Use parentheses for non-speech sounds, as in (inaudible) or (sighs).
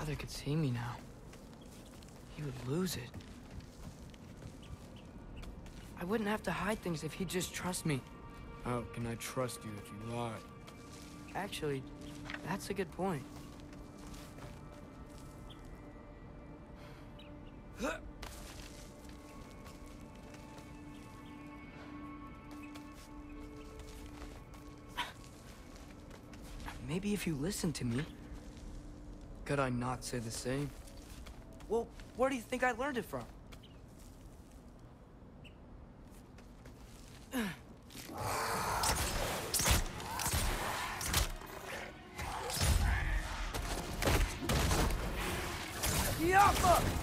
father could see me now, he would lose it. I wouldn't have to hide things if he'd just trust me. How can I trust you if you lie? Actually, that's a good point. (sighs) Maybe if you listen to me. Could I not say the same? Well, where do you think I learned it from? Yappa!